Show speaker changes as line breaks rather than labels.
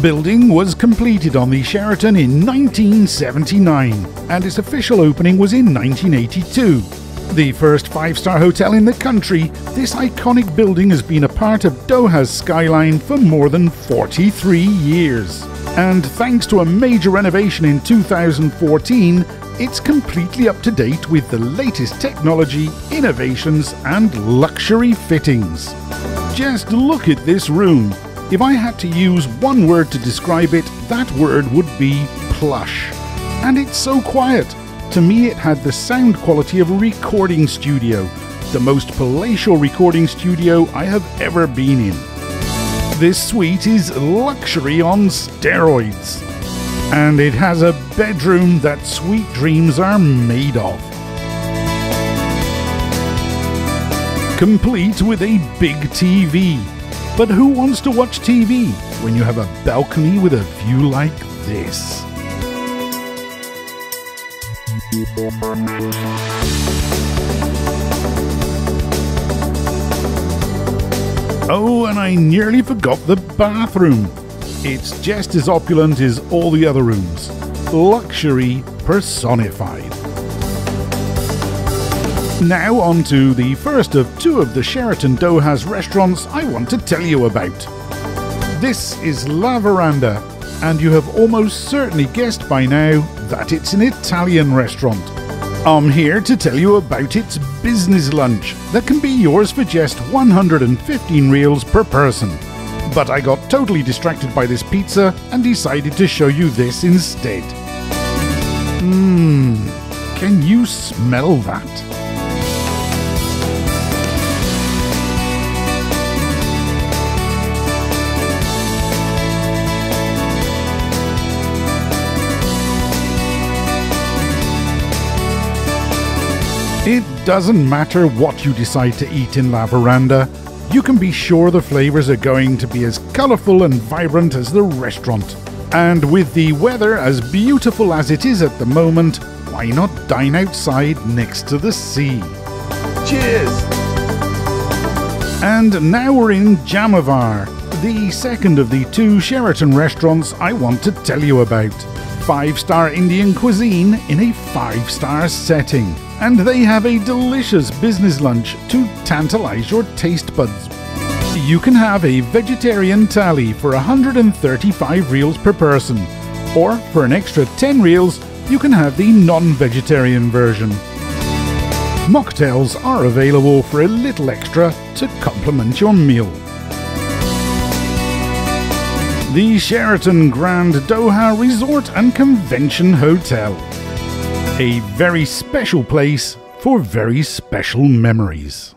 Building was completed on the Sheraton in 1979 and its official opening was in 1982. The first five star hotel in the country, this iconic building has been a part of Doha's skyline for more than 43 years. And thanks to a major renovation in 2014, it's completely up to date with the latest technology, innovations, and luxury fittings. Just look at this room. If I had to use one word to describe it, that word would be plush. And it's so quiet. To me, it had the sound quality of a recording studio, the most palatial recording studio I have ever been in. This suite is luxury on steroids. And it has a bedroom that sweet dreams are made of. Complete with a big TV. But who wants to watch TV when you have a balcony with a view like this? Oh, and I nearly forgot the bathroom. It's just as opulent as all the other rooms. Luxury personified. Now, on to the first of two of the Sheraton Doha's restaurants I want to tell you about. This is La Veranda, and you have almost certainly guessed by now that it's an Italian restaurant. I'm here to tell you about its business lunch that can be yours for just 115 riyals per person. But I got totally distracted by this pizza and decided to show you this instead. Mmm, can you smell that? It doesn't matter what you decide to eat in La Veranda, you can be sure the flavours are going to be as colourful and vibrant as the restaurant. And with the weather as beautiful as it is at the moment, why not dine outside next to the sea? Cheers! And now we're in Jamavar, the second of the two Sheraton restaurants I want to tell you about. Five star Indian cuisine in a five star setting and they have a delicious business lunch to tantalize your taste buds. You can have a vegetarian thali for 135 riyals per person, or for an extra 10 riyals, you can have the non vegetarian version. Mocktails are available for a little extra to complement your meal. The Sheraton Grand Doha Resort and Convention Hotel a very special place for very special memories.